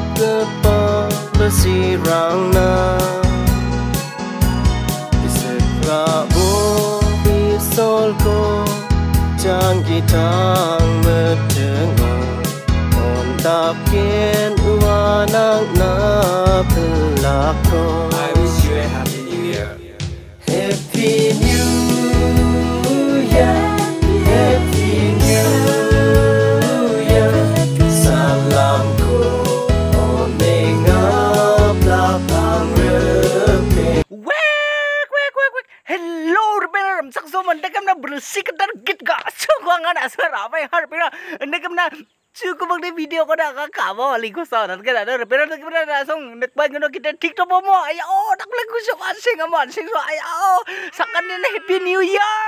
up the policy wrong now Is it Prabhu be soul go Jan gitang meteng kin uanang na pelakon. haram sak so man dekem na bersih ketar git ga so gua ngan asar apa yang har pira dekem na cukup bang di video kau dah kawa wali ku so nan ke ada pira dekem na langsung dek pai ngono kita tiktok bomo ayo oh tak boleh ku so asing amon sing so ayo oh sakan ni happy new year